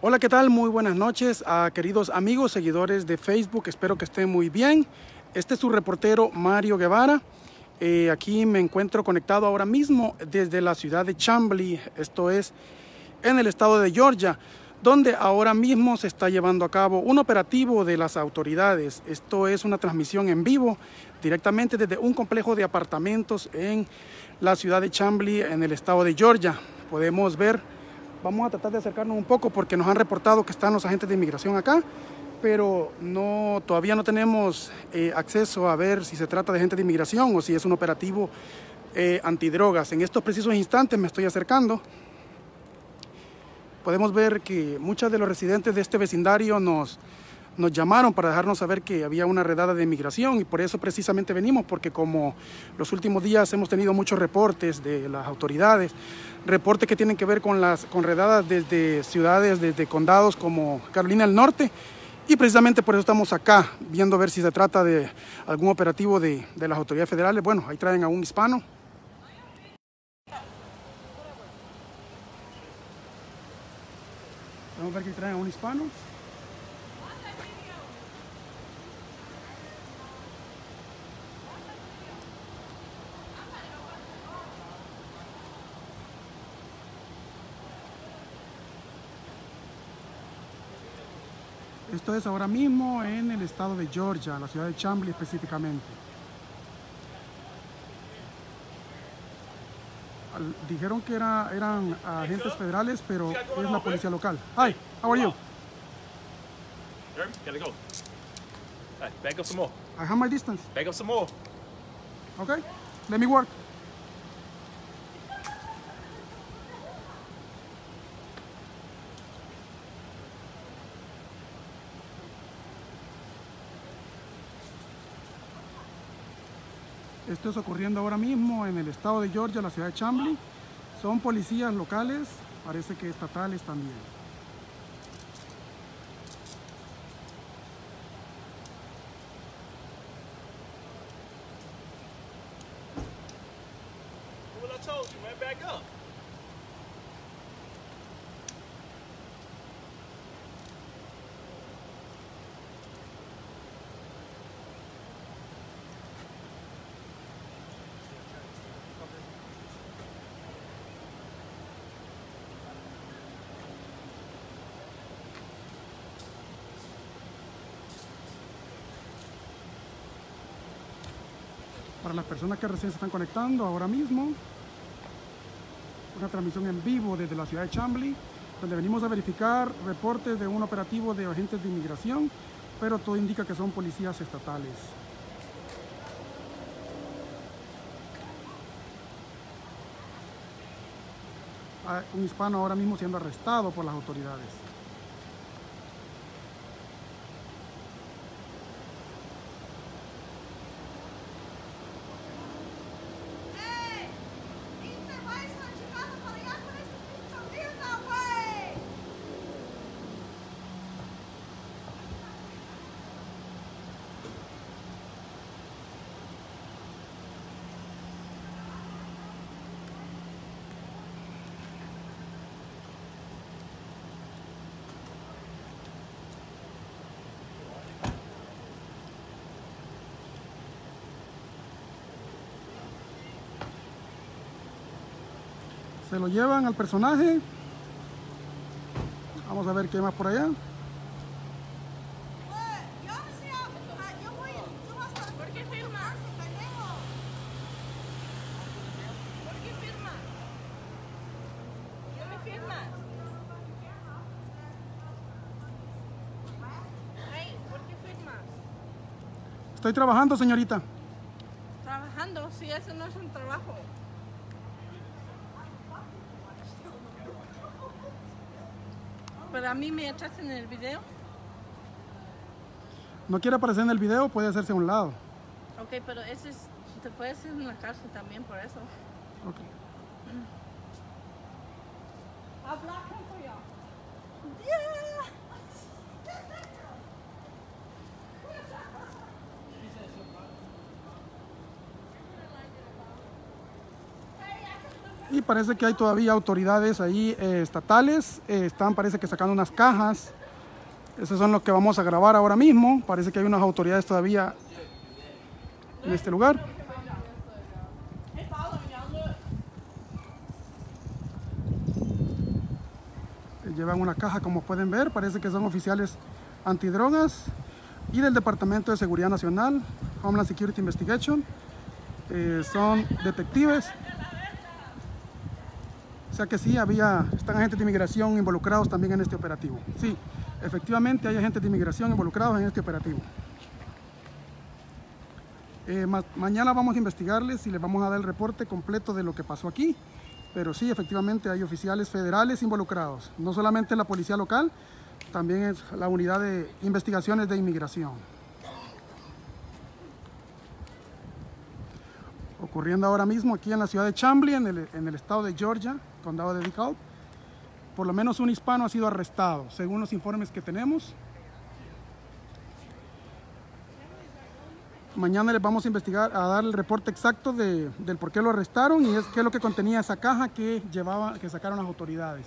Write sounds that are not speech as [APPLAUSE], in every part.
Hola, ¿qué tal? Muy buenas noches a queridos amigos, seguidores de Facebook. Espero que estén muy bien. Este es su reportero Mario Guevara. Eh, aquí me encuentro conectado ahora mismo desde la ciudad de Chambly, esto es en el estado de Georgia, donde ahora mismo se está llevando a cabo un operativo de las autoridades. Esto es una transmisión en vivo directamente desde un complejo de apartamentos en la ciudad de Chambly, en el estado de Georgia. Podemos ver Vamos a tratar de acercarnos un poco porque nos han reportado que están los agentes de inmigración acá, pero no, todavía no tenemos eh, acceso a ver si se trata de gente de inmigración o si es un operativo eh, antidrogas. En estos precisos instantes me estoy acercando. Podemos ver que muchos de los residentes de este vecindario nos, nos llamaron para dejarnos saber que había una redada de inmigración y por eso precisamente venimos, porque como los últimos días hemos tenido muchos reportes de las autoridades, reportes que tienen que ver con las con redadas desde ciudades, desde condados como Carolina del Norte, y precisamente por eso estamos acá, viendo ver si se trata de algún operativo de, de las autoridades federales. Bueno, ahí traen a un hispano. Vamos a ver que traen a un hispano. Esto es ahora mismo en el estado de Georgia, la ciudad de Chambly específicamente. Dijeron que era, eran agentes federales, pero es la policía local. Hi, how are you? Gotta go. Back up some more. I have my distance. Back up some more. Okay, let me work. Esto es ocurriendo ahora mismo en el estado de Georgia, la ciudad de Chambly. Son policías locales, parece que estatales también. What I told you, man, back up. Para las personas que recién se están conectando ahora mismo, una transmisión en vivo desde la ciudad de Chambly, donde venimos a verificar reportes de un operativo de agentes de inmigración, pero todo indica que son policías estatales. Un hispano ahora mismo siendo arrestado por las autoridades. Se lo llevan al personaje. Vamos a ver qué hay más por allá. ¿Por qué firmas? Estoy trabajando, señorita. Trabajando, si eso no es un trabajo. Pero a mí me echaste en el video. No quiere aparecer en el video, puede hacerse a un lado. Ok, pero ese es, te puedes ir en la cárcel también por eso. Ok. Habla con yo. Yeah. Hey, I can look Y parece que hay todavía autoridades ahí eh, estatales. eh, están, parece que sacando unas cajas. Esos son los que vamos a grabar ahora mismo. Parece que hay unas autoridades todavía en este lugar. Eh, Llevan una caja, como pueden ver. Parece que son oficiales antidrogas y del Departamento de Seguridad Nacional, Homeland Security Investigation. Son detectives. O sea que sí, había, están agentes de inmigración involucrados también en este operativo. Sí, efectivamente hay agentes de inmigración involucrados en este operativo. Eh, ma- mañana vamos a investigarles y les vamos a dar el reporte completo de lo que pasó aquí. Pero sí, efectivamente hay oficiales federales involucrados. No solamente la policía local, también es la unidad de investigaciones de inmigración. Ocurriendo ahora mismo aquí en la ciudad de Chambly, en el, estado de Georgia, condado de DeKalb. Por lo menos un hispano ha sido arrestado, según los informes que tenemos. Mañana les vamos a investigar, a dar el reporte exacto de- del por qué lo arrestaron y es qué es lo que contenía esa caja que llevaba, que sacaron las autoridades.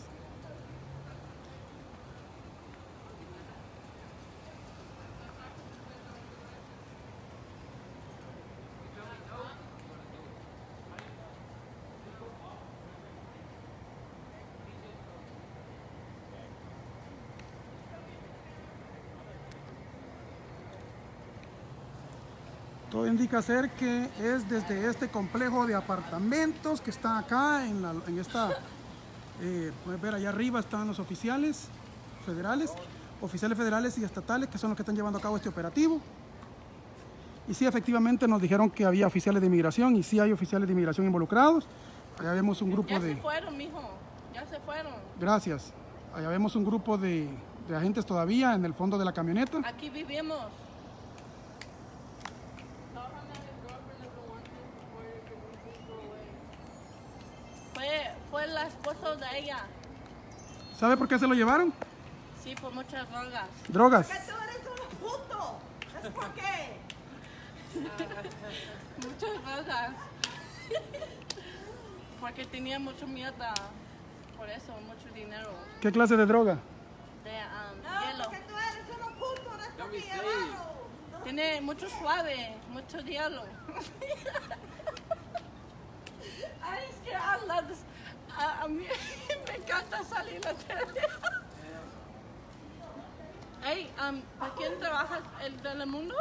Todo indica ser que es desde este complejo de apartamentos que está acá, en, la- en esta, eh, puedes ver allá arriba están los oficiales federales, oficiales federales y estatales que son los que están llevando a cabo este operativo. Y sí, efectivamente nos dijeron que había oficiales de inmigración y sí hay oficiales de inmigración involucrados. Allá vemos un grupo Ya de... se fueron, mijo. Ya se fueron. Gracias. Allá vemos un grupo de, de agentes todavía en el fondo de la camioneta. Aquí vivimos. Fue, la esposa de ella. ¿Sabe por qué se lo llevaron? Sí, por muchas drogas. Drogas. Que tú eres un puto. ¿Es por qué? [LAUGHS] Muchas drogas. Porque tenía mucho mierda. Por eso, mucho dinero. ¿Qué clase de droga? De um, No, hielo. porque tú eres un puto. No es por qué llevarlo. Tiene mucho suave, mucho hielo. Ay, es que hablas. A, a mí [LAUGHS] me encanta salir la tele. Hey, um, ¿para quién trabajas? ¿El Telemundo?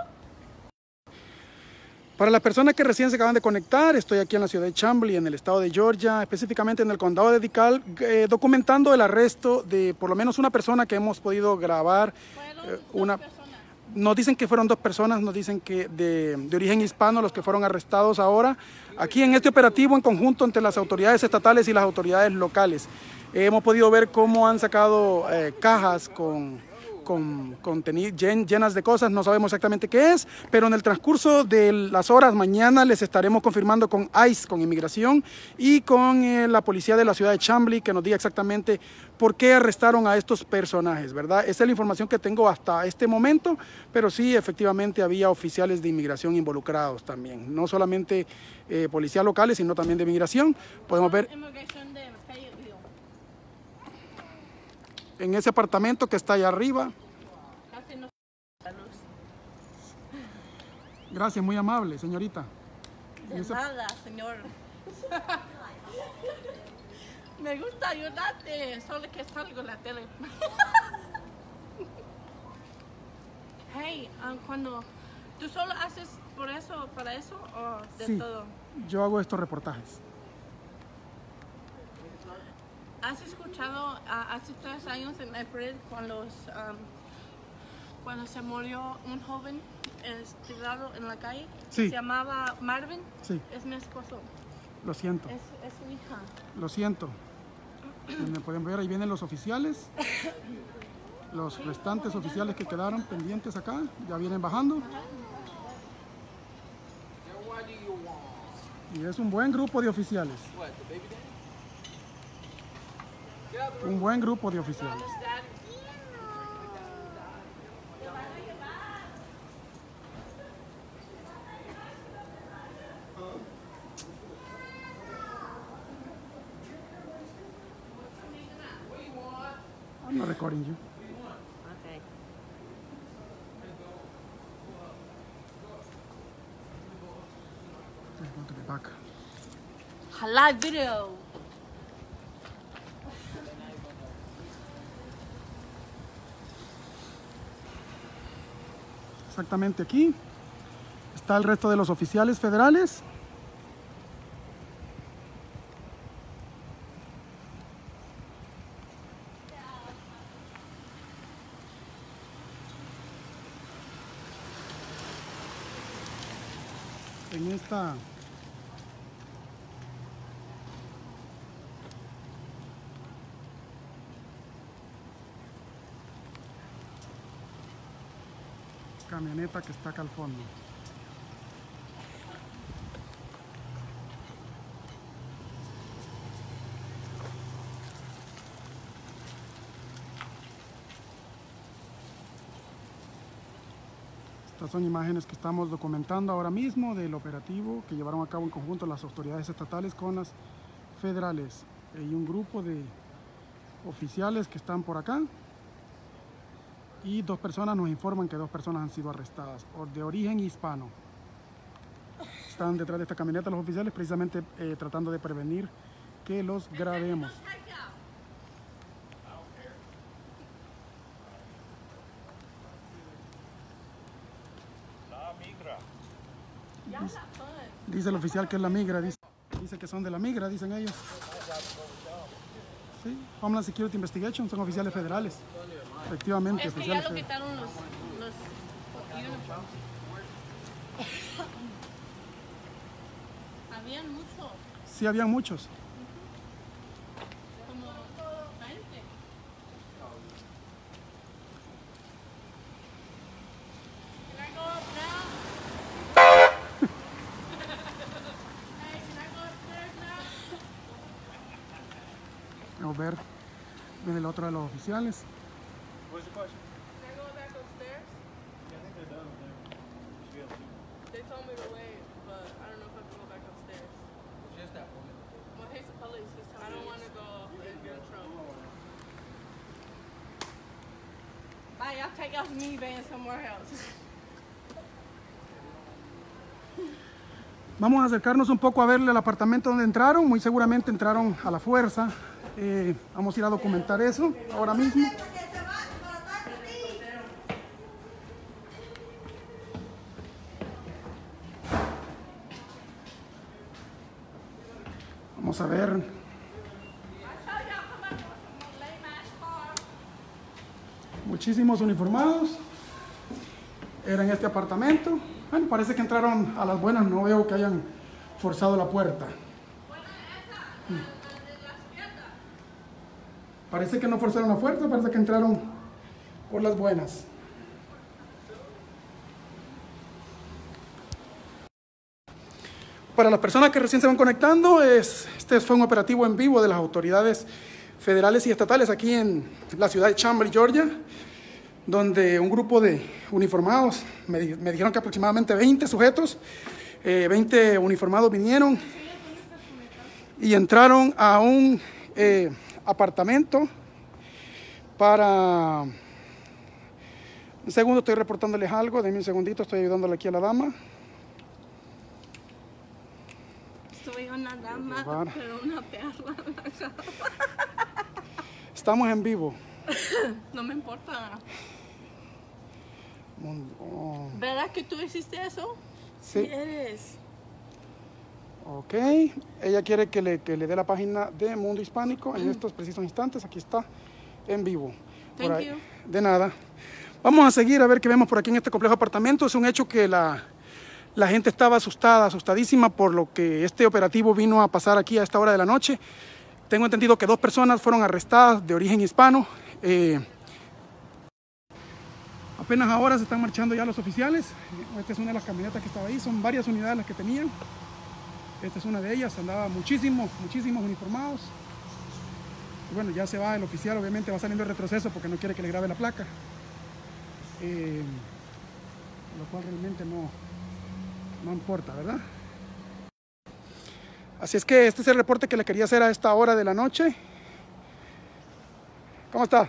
Para las personas que recién se acaban de conectar, estoy aquí en la ciudad de Chambly, en el estado de Georgia, específicamente en el condado de DeKalb, eh, documentando el arresto de por lo menos una persona que hemos podido grabar. Eh, una, personas. Nos dicen que fueron dos personas, nos dicen que de, origen hispano los que fueron arrestados ahora, aquí en este operativo en conjunto entre las autoridades estatales y las autoridades locales. Hemos podido ver cómo han sacado eh, cajas con, con llen- llenas de cosas, no sabemos exactamente qué es, pero en el transcurso de las horas mañana les estaremos confirmando con ICE, con inmigración y con eh, la policía de la ciudad de Chambly que nos diga exactamente por qué arrestaron a estos personajes, ¿verdad? Esa es la información que tengo hasta este momento, pero sí, efectivamente había oficiales de inmigración involucrados también, no solamente eh, policías locales, sino también de inmigración. Podemos ver Inmigración de Fayetteville. En ese apartamento que está allá arriba. Gracias, muy amable, señorita. De nada, señor. Me gusta ayudarte, solo que salgo en la tele. hey, um, cuando tú solo haces por eso, para eso o de Sí, todo. yo hago estos reportajes. ¿Has escuchado hace tres años en April cuando, um, cuando se murió un joven estirado en la calle? Sí. Se llamaba Marvin. Sí, Es mi esposo. lo siento, Es, es su hija. lo siento. Me pueden ver, ahí vienen los oficiales. Los restantes oficiales que quedaron pendientes acá, ya vienen bajando. Y es un buen grupo de oficiales un buen grupo de oficiales. Ah, I'm not recording you. Okay. I'm going to be back. A live video. Exactamente aquí está el resto de los oficiales federales. En esta camioneta que está acá al fondo. Estas son imágenes que estamos documentando ahora mismo del operativo que llevaron a cabo en conjunto las autoridades estatales con las federales. Hay un grupo de oficiales que están por acá y dos personas nos informan que dos personas han sido arrestadas de origen hispano. Están detrás de esta camioneta los oficiales precisamente eh, tratando de prevenir que los grabemos. Dice el oficial que es la migra, dice, dice que son de la migra, dicen ellos. Sí, Homeland Security Investigation son oficiales federales. Efectivamente, Es que ya lo quitaron los, los. Habían muchos, Sí, habían muchos. como 20. Can I go up now? hey, can I go upstairs now? Vamos a ver, viene el otro de los oficiales. What's your question? Can I go back upstairs? Yeah, I think they're done there. You should be able to. They told me to wait, but I don't know if I can go back upstairs. Just that woman. Well, he's the police. He's telling I don't want to go and get in trouble. Bye, y'all take y'all's minivan somewhere else. Vamos a acercarnos un poco a verle el apartamento donde entraron. Muy seguramente entraron a la fuerza. Eh, vamos a ir a documentar eso ahora mismo. Vamos a ver. Muchísimos uniformados. Era en este apartamento. Bueno, parece que entraron a las buenas. No veo que hayan forzado la puerta. Parece que no forzaron la puerta, parece que entraron por las buenas. Para las personas que recién se van conectando, es, este fue un operativo en vivo de las autoridades federales y estatales aquí en la ciudad de Chambly, Georgia, donde un grupo de uniformados, me, di- me dijeron que aproximadamente 20 sujetos, eh, 20 uniformados vinieron y entraron a un eh, apartamento para... Un segundo, estoy reportándoles algo, denme un segundito, estoy ayudándole aquí a la dama. Una dama, pero una perra. Estamos en vivo. [LAUGHS] No me importa. Oh, ¿Verdad que tú hiciste eso? Sí. eres. Ok, ella quiere que le, que le dé la página de Mundo Hispánico en estos precisos instantes. Aquí está, en vivo. Thank you. De nada. Vamos a seguir a ver qué vemos por aquí en este complejo apartamento. Es un hecho que la, la gente estaba asustada, asustadísima por lo que este operativo vino a pasar aquí a esta hora de la noche. Tengo entendido que dos personas fueron arrestadas de origen hispano. Eh, apenas ahora se están marchando ya los oficiales. Esta es una de las camionetas que estaba ahí. Son varias unidades las que tenían. Esta es una de ellas, andaba muchísimos, muchísimos uniformados. Bueno, ya se va el oficial, obviamente va saliendo el retroceso porque no quiere que le grabe la placa. Eh, lo cual realmente no, no importa, ¿verdad? Así es que este es el reporte que le quería hacer a esta hora de la noche. ¿Cómo está?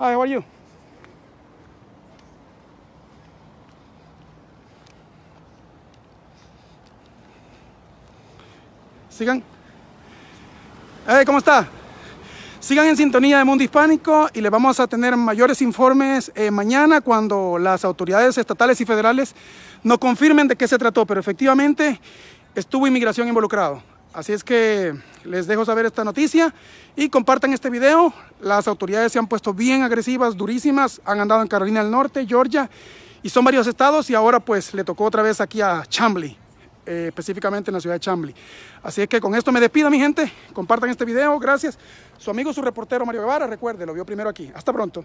Hi, how are you? Sigan. Hey, ¿cómo está? Sigan en sintonía de Mundo Hispánico y les vamos a tener mayores informes eh, mañana cuando las autoridades estatales y federales nos confirmen de qué se trató, pero efectivamente estuvo inmigración involucrado. Así es que les dejo saber esta noticia y compartan este video. Las autoridades se han puesto bien agresivas, durísimas, han andado en Carolina del Norte, Georgia y son varios estados y ahora pues le tocó otra vez aquí a Chambly eh, específicamente en la ciudad de Chambly. Así que con esto me despido, mi gente. Compartan este video, gracias. Su amigo, su reportero Mario Guevara, recuerde, lo vio primero aquí. Hasta pronto.